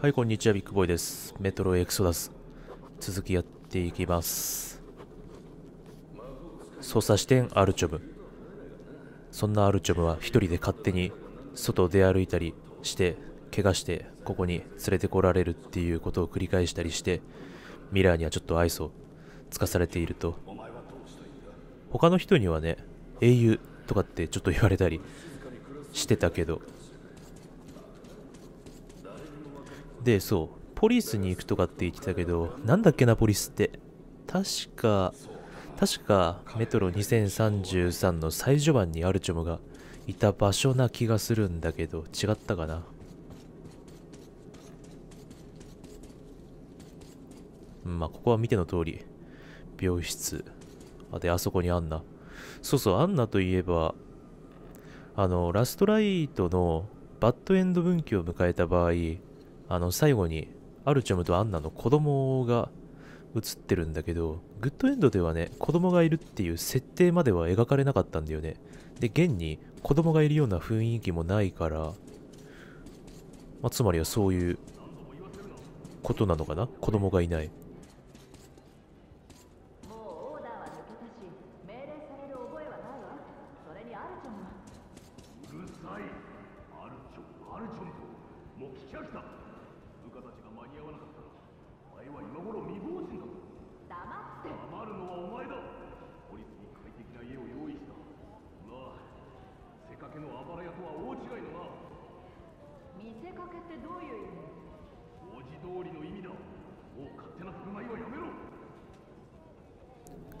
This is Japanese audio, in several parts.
はいこんにちは。ビッグボーイです。メトロエクソダス。続きやっていきます。操作視点アルチョムそんなアルチョムは一人で勝手に外を出歩いたりして怪我してここに連れてこられるっていうことを繰り返したりしてミラーにはちょっと愛想つかされていると。他の人にはね英雄とかってちょっと言われたりしてたけどでそうポリスに行くとかって言ってたけどなんだっけなポリスって。確か確かメトロ2033の最序盤にアルチョムがいた場所な気がするんだけど違ったかな？まあここは見ての通り。病室。あであそこにアンナ。そうそうアンナといえばあのラストライトのバッドエンド分岐を迎えた場合あの最後にアルチョムとアンナの子供が映ってるんだけどグッドエンドではね子供がいるっていう設定までは描かれなかったんだよね。で現に子供がいるような雰囲気もないから、まあ、つまりはそういうことなのかな？子供がいない。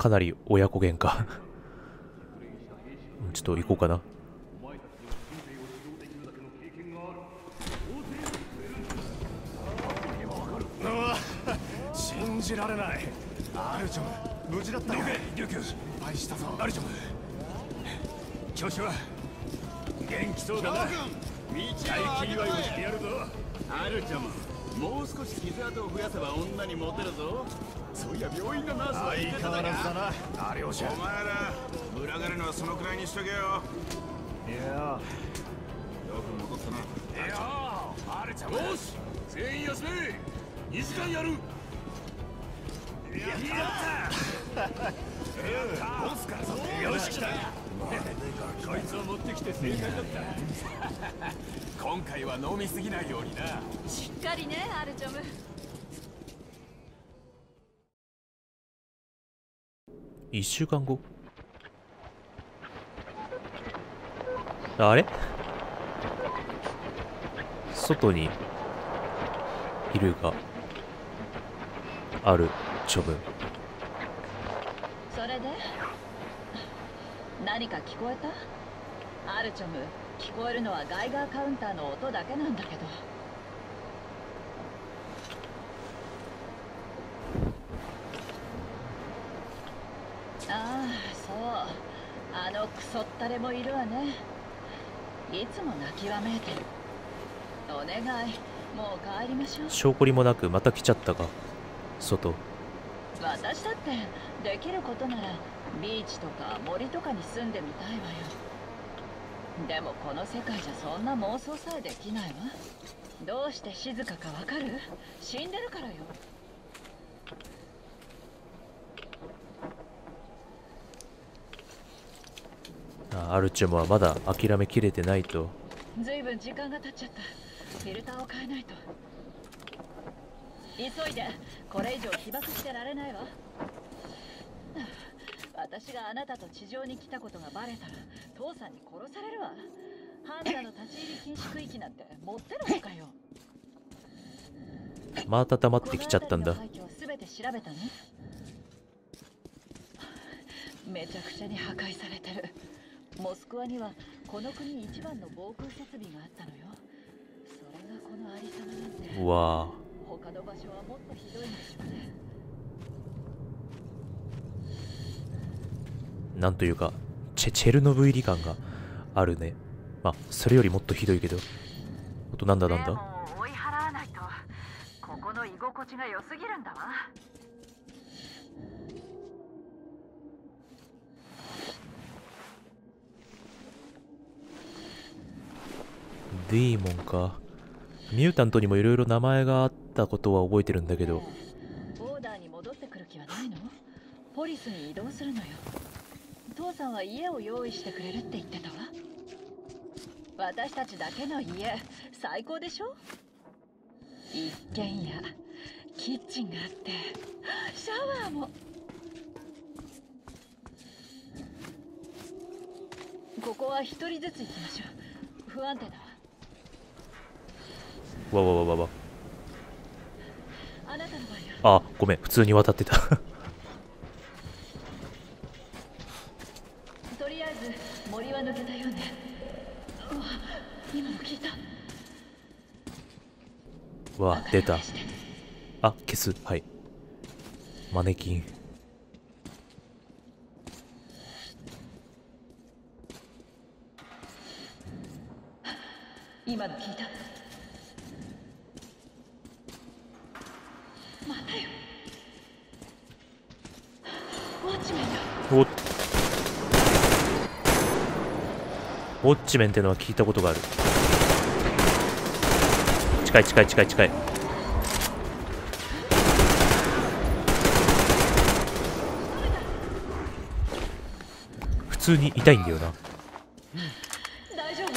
かなり親子喧嘩。ちょっと行こうかな。信じられない。アルチョム無事だったよリュキュ失敗したぞ。アルチョム調子は？元気そうだな。大金祝いをしてやるぞ。アルチョムもう少し傷跡を増やせば女にモテるぞ。そういや病院のナースは相変わらずだな。あ両者お前ら群がるのはそのくらいにしとけよ。いやよく戻ったな。いやアルチョムよし全員休め。2時間やる。やったボスかよし来たこいつを持ってきて正解だった今回は飲みすぎないようにな。しっかりねアルチョム。1週間後。あれ？外にいるがある処分。それで何か聞こえた？アルチョム聞こえるのはガイガーカウンターの音だけなんだけど。ああそう。あのクソったれもいるわね。いつも泣きわめいてる。お願い。もう帰りましょう。証拠りもなくまた来ちゃったか。外。私だってできることならビーチとか森とかに住んでみたいわよ。でもこの世界じゃそんな妄想さえできないわ。どうして静かかわかる？死んでるからよ。あアルチョムはまだ諦めきれてないと。ずいぶん時間が経っちゃった。フィルターを変えないと。急いでこれ以上被爆してられないわ私があなたと地上に来たことがバレたら父さんに殺されるわ。ハンタの立ち入り禁止区域なんて持ってるのかよ。また黙ってきちゃったんだ。全て調べたの？めちゃくちゃに破壊されてる。モスクワにはこの国一番の防空設備があったのよ。それがこのありさまなんて。うわあ他の場所はもっとひどいんでしょうねなんというかチェチェルノブイリ感があるね。まあそれよりもっとひどいけど。あとなんだなんだ？追い払わないと。ここの居心地が良すぎるんだわ。ディーモンか。ミュータントにもいろいろ名前があったことは覚えてるんだけどオーダーに戻ってくる気はないのポリスに移動するのよ父さんは家を用意してくれるって言ってたわ私たちだけの家。最高でしょ？一軒家。キッチンがあって。シャワーも。ここは一人ずつ行きましょう。不安定だ。わわわわわ。わあなたの番よ。あごめん。普通に渡ってたとりあえず森は抜けたよねうわ今の聞いたわ出た。あ消す。はい。マネキン。今の聞いた。またよ。ウォッチメンよおウォッチメンっていうのは聞いたことがある。近い近い近い近い。普通に痛いんだよな。大丈夫。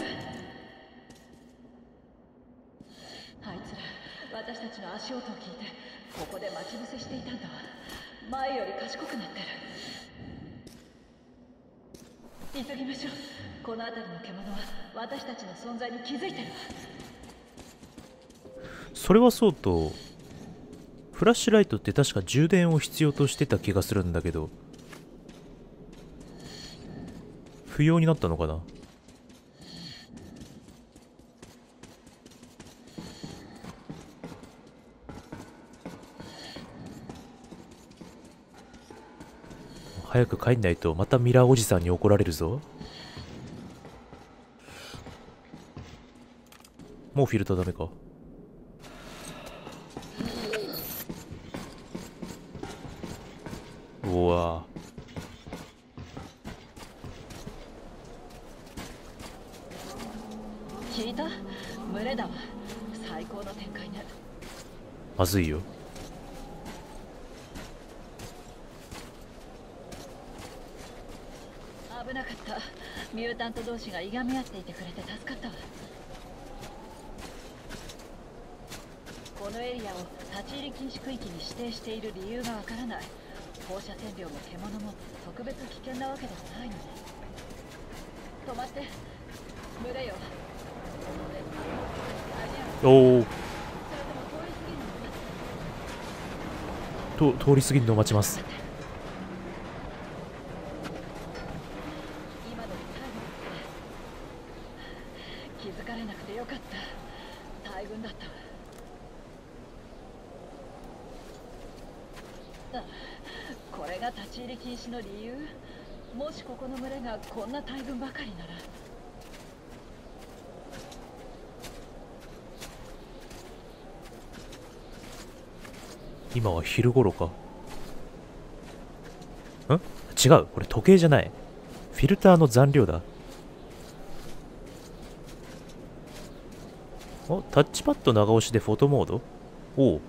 あいつら私たちの足音を聞いてここで待ち伏せしていたんだわ。前より賢くなってる。急ぎましょう。この辺りの獣は私たちの存在に気づいてるわ。それはそうとフラッシュライトって確か充電を必要としてた気がするんだけど。不要になったのかな？早く帰んないとまたミラーおじさんに怒られるぞ。もうフィルターダメか。うわ。聞いた？群れだわ。最高の展開ねまずいよ。危なかった。ミュータント同士がいがみ合っていてくれて助かったわこのエリアを立ち入り禁止区域に指定している理由がわからない。放射線量も獣も特別危険なわけではないのね止まって。群れよおおとも通り過ぎるのを待ちます。気づかれなくてよかった。大群だったわあこれが立ち入り禁止の理由？もしここの群れがこんな大群ばかりなら。今は昼頃か？ん？違うこれ時計じゃない。フィルターの残量だ。おタッチパッド長押しでフォトモード？おお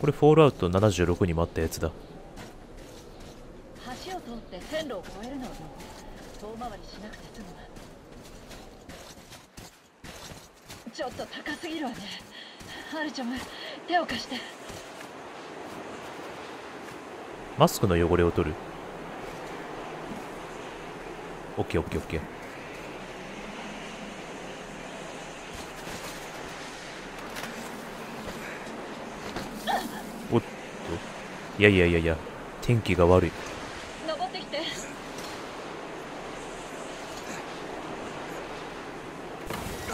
これフォールアウト76にもあったやつだ。橋を通って線路を越えるのはどう？遠回りしなくて済むわちょっと高すぎるわね。アルチョム手を貸して。マスクの汚れを取る。オッケーオッケーオッケーおっといやいやいやいや天気が悪い。登ってきて。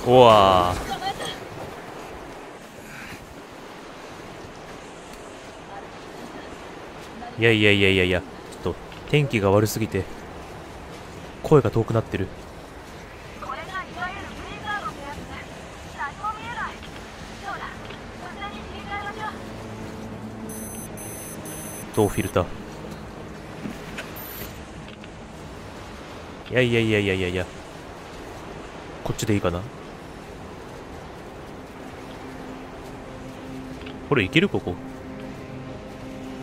おわいやいやいやいやいやちょっと天気が悪すぎて声が遠くなってるフィルター。いやいやいやいやいやいや。こっちでいいかな？これいけるここ？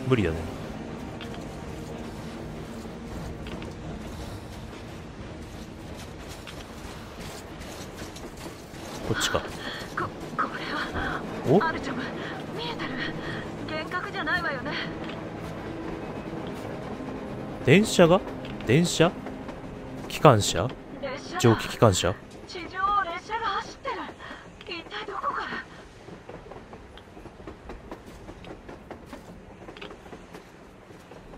無理だね。こっちか。お？っ電車が？電車？機関車？蒸気機関車？地上を列車が走ってる。一体どこから？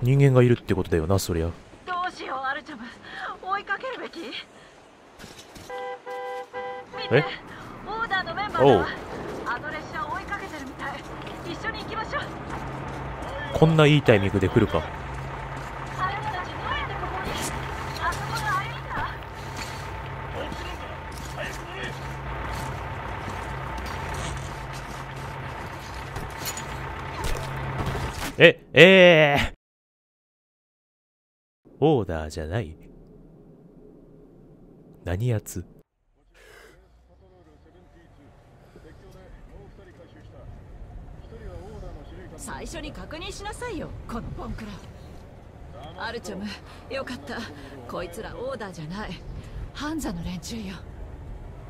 人間がいるってことだよなそりゃ。どうしようアルチョム追いかけるべき？見え？てオーダーのメンバーだおう。わあの列車を追いかけてるみたい。一緒に行きましょう。こんないいタイミングで来るかあなたたちどうやってここにあそこのアイリンだええー、オーダーじゃない。何やつ。最初に確認しなさいよこのボンクラ。アルチョムよかった。こいつらオーダーじゃない。ハンザの連中よ。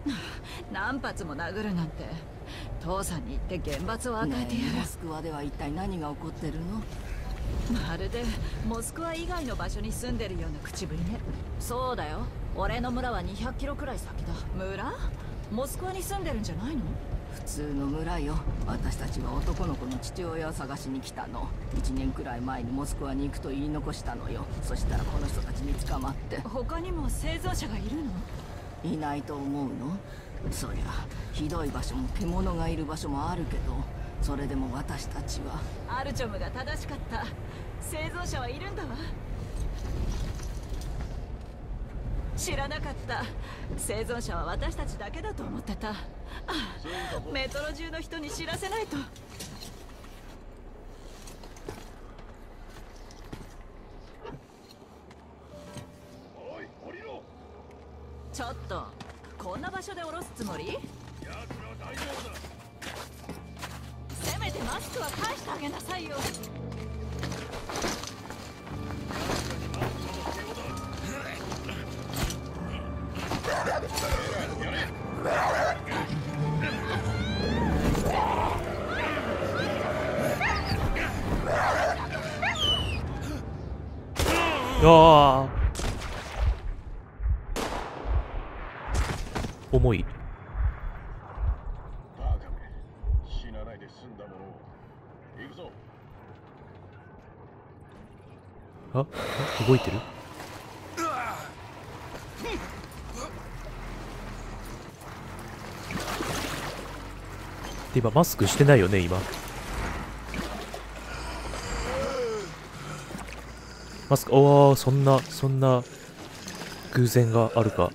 何発も殴るなんて。父さんに言って厳罰を与えてやる、モスクワでは一体何が起こってるの？まるでモスクワ以外の場所に住んでるような口ぶりね。そうだよ。俺の村は200キロくらい先だ。村？モスクワに住んでるんじゃないの？普通の村よ。私たちは男の子の父親を探しに来たの。1年くらい前にモスクワに行くと言い残したのよ。そしたらこの人たちに捕まって。他にも生存者がいるの？いないと思うの？そりゃひどい場所も獣がいる場所もあるけどそれでも私たちは。アルチョムが正しかった。生存者はいるんだわ。知らなかった。生存者は私たちだけだと思ってた。あメトロ中の人に知らせないと。ちょっとつもり？せめてマスクは返してあげなさいよ。ああ重いバカめ死なないで済んだものを行くぞあ動いてる？で今マスクしてないよね今。マスクおおそんなそんな偶然があるか。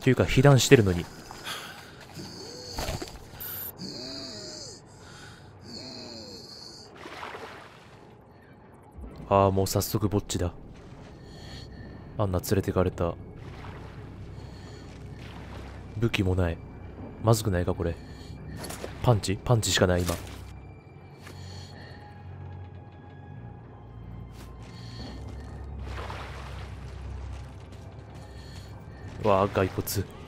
っていうか被弾してるのに。ああもう早速ぼっちだ。あんな連れてかれた。武器もない。まずくないかこれ。パンチ？パンチしかない今。わあ骸骨。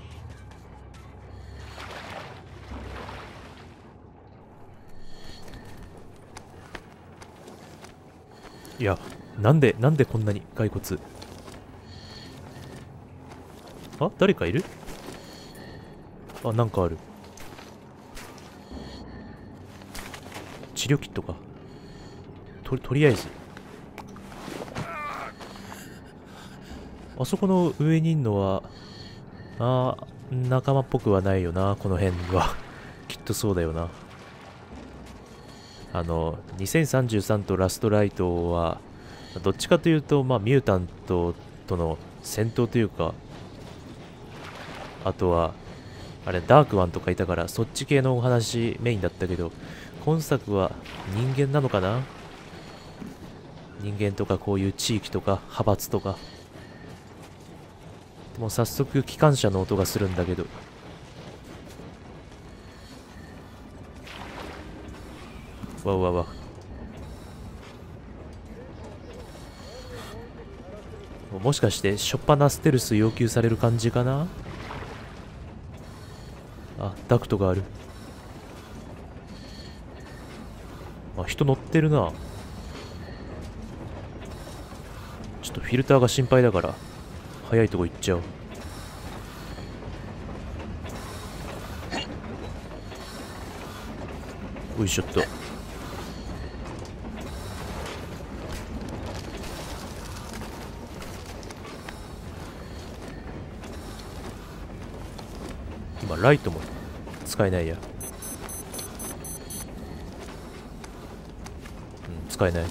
いやなんでなんでこんなに骸骨。あ誰かいる？あなんかある。治療キットか。ととりあえず。あそこの上にいんのはあー仲間っぽくはないよなこの辺は。きっとそうだよな。あの2033とラストライトはどっちかというと、まあ、ミュータントとの戦闘というかあとはあれダークワンとかいたからそっち系のお話メインだったけど今作は人間なのかな？人間とかこういう地域とか派閥とか。も早速機関車の音がするんだけど。わわわ。もしかしてしょっぱなステルス要求される感じかな？あダクトがある。あ人乗ってるな。ちょっとフィルターが心配だから早いとこ行っちゃおう。よいしょっと。ライトも使えないや。うん使えない。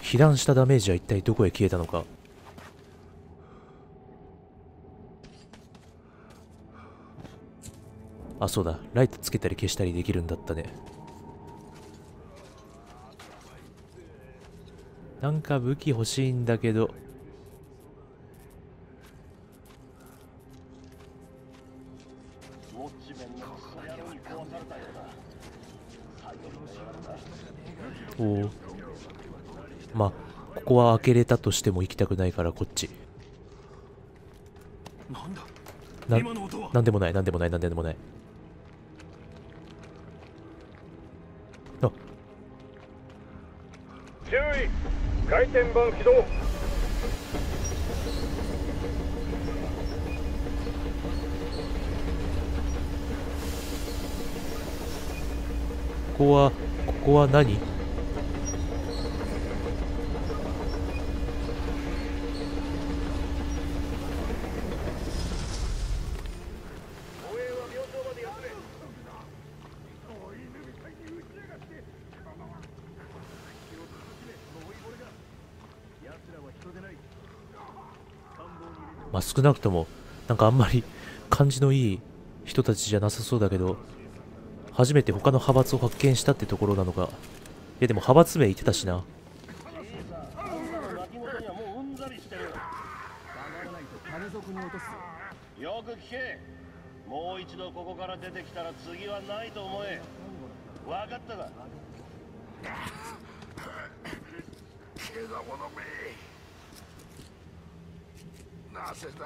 被弾したダメージは一体どこへ消えたのか。あそうだ。ライトつけたり消したりできるんだったね。なんか武器欲しいんだけど。おおまあここは開けれたとしても行きたくないからこっち。なんでもないなんでもないなんでもない回転板起動。ここはここは何？少なくともなんかあんまり感じのいい人たちじゃなさそうだけど初めて他の派閥を発見したってところなのか。いやでも派閥名言ってたしな。よく聞け。もう一度ここから出てきたら次はないと思え。分かったか？けだものめなぜだ？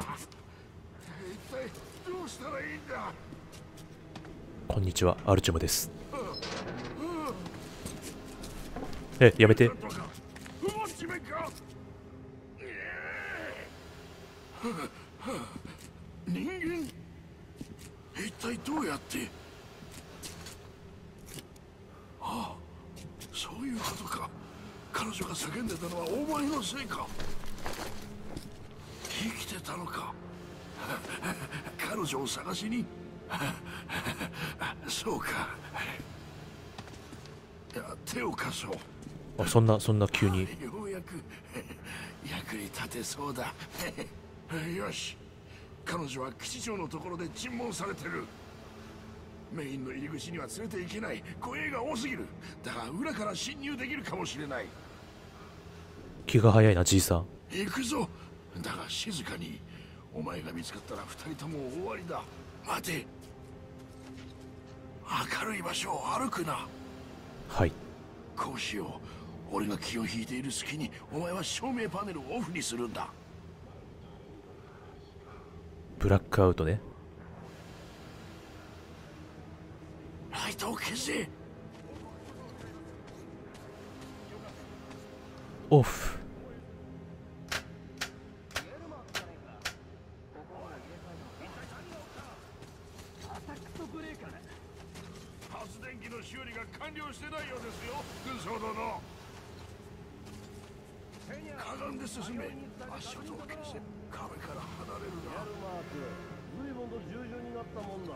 一体どうしたらいいんだ？こんにちはアルチョムです。えやめて。人間？一体どうやって？ああそういうことか。彼女が叫んでたのはお前のせいかたのか。彼女を探しに。そうか。手を貸そう。あそんなそんな急に。ようやく役に立てそうだ。よし。彼女は基地長のところで尋問されてる。メインの入り口には連れて行けない。護衛が多すぎる。だが裏から侵入できるかもしれない。気が早いなじいさん。行くぞだが静かにお前が見つかったら二人とも終わりだ。待て。明るい場所を歩くな。はい。こうしよう。俺が気を引いている隙にお前は照明パネルをオフにするんだ。ブラックアウトね。ライトを消せ。オフ修理が完了してないようですよ。軍曹殿。火山で進め。足音を消せ。壁から離れるな。ヤルマーク。随分と従順になったもんだ。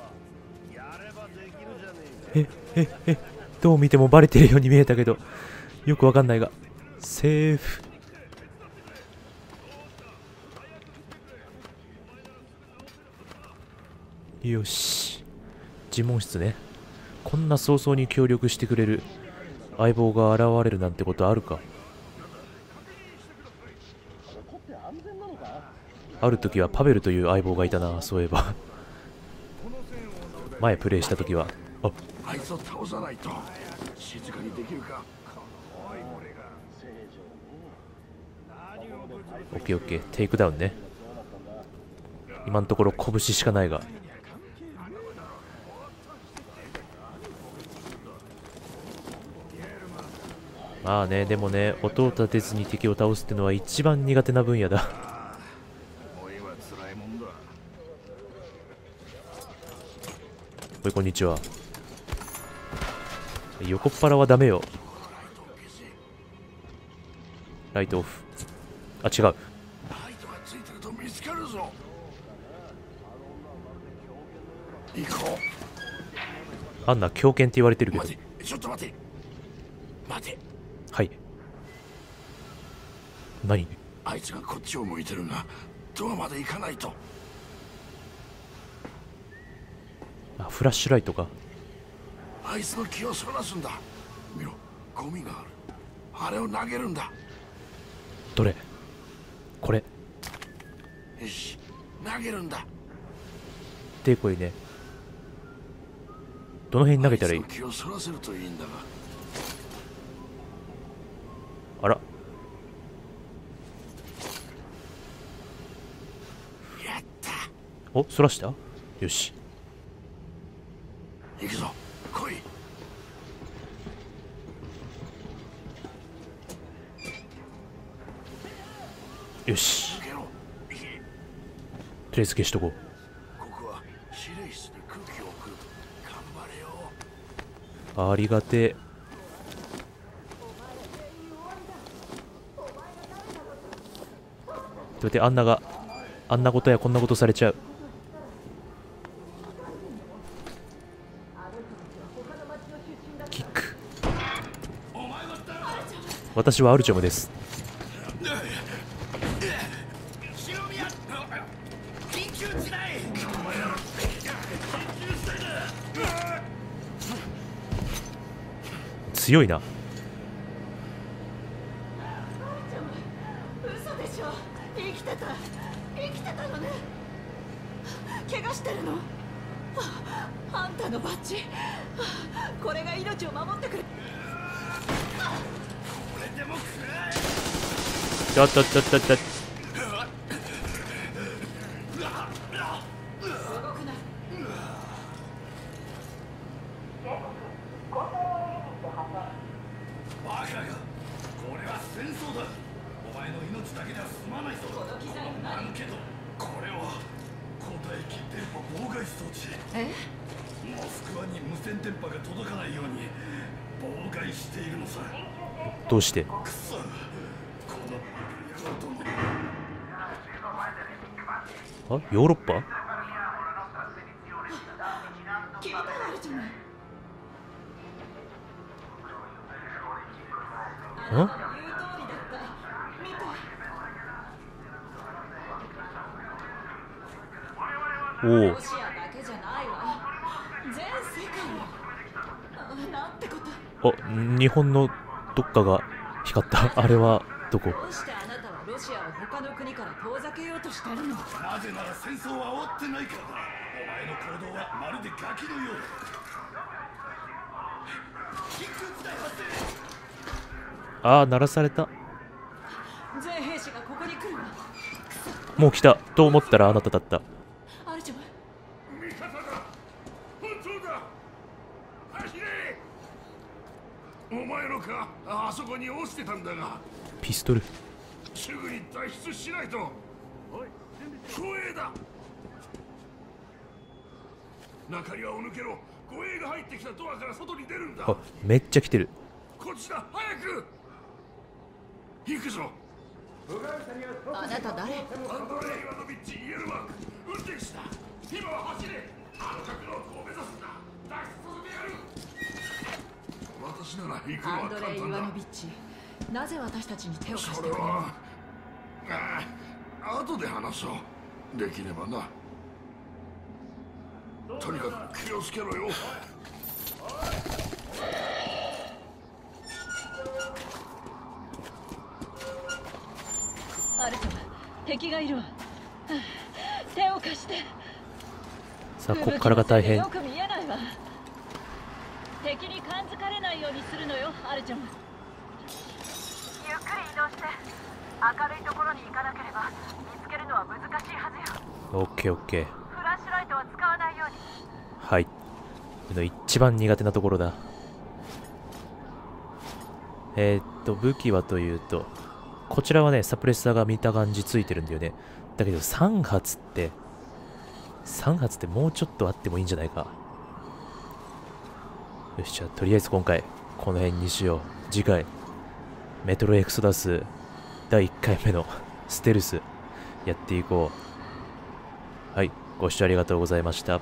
やればできるじゃねええええどう見てもバレてるように見えたけどよくわかんないがセーフ。よし。自問室ね。こんな早々に協力してくれる相棒が現れるなんてことあるか？ある時はパベルという相棒がいたなそういえば。前プレイした時は。あ。あいつを倒さないと静かにできるかオッケーオッケーテイクダウンね。今のところ拳しかないが。まあねでもね音を立てずに敵を倒すってのは一番苦手な分野だ。おいこんにちは。横っ腹はダメよ。ライトオフ。あ違う。あんな狂犬って言われてるけど。う待て。ちょっと待て。待て。はい何？あいつがこっちを向いてるがドアまで行かないと。あフラッシュライトか。あいつの気をそらすんだ。見ろゴミがある。あれを投げるんだ。どれ？これ。よし投げるんだ。でこいね。どの辺に投げたらいい？気をそらせるといいんだがあらやったおそらした？よし。行くぞ。来い。よし。とりあえず消しとこう。ここは指令室に空気を送る。頑張れよ。ありがてえ。だってあんながあんなことやこんなことされちゃうキック私はアルチョムです。強いな。嘘でしょ。生きてた。生きてたのね。怪我してるの。ああんたのバッジ。これが命を守ってくれ。ちょっとちょっとちょっとして。あヨーロッパ？おおロシアだけじゃないわ。全世界よ。あなんてこと。あ日本のどっかが光った。あれはどこ？どうしてあなたはロシアを他の国から遠ざけようとしてるの？なぜなら戦争は終わってないから。だお前の行動はまるでガキのようだああ鳴らされた。全兵士がここに来るわ。もう来た。と思ったらあなただったアルチョム味方だ本当だ走れお前のかああそこに落ちてたんだがピストル。すぐに脱出しないと。おい護衛だ。中にはお抜けろ護衛が入ってきたドアから外に出るんだ。あめっちゃ来てる。こっちだ。早く。行くぞ。あなた誰？アンドレイ・イワノビッチ・イエルマン運転手だ。今は走れ。あの角度を目指すんだ。脱出させてやる。私なら行くのはアンドレイ・ワノビッチなぜ私たちに手を貸しそてくれる？のれはああ後で話そう。できればな。とにかく気をつけろよ。アルトム敵がいるわ。はあ手を貸して。さあこっからが大変。よく見えないわ敵に感づかれないようにするのよアルチョムゆっくり移動して明るいところに行かなければ見つけるのは難しいはずよ。オッケーオッケーフラッシュライトは使わないように。はい。の一番苦手なところだ。えー、っと武器はというとこちらはねサプレッサーが見た感じついてるんだよね。だけど3発って3発ってもうちょっとあってもいいんじゃないか。よしじゃあとりあえず今回この辺にしよう。次回メトロエクソダス第1回目のステルスやっていこう。はいご視聴ありがとうございました。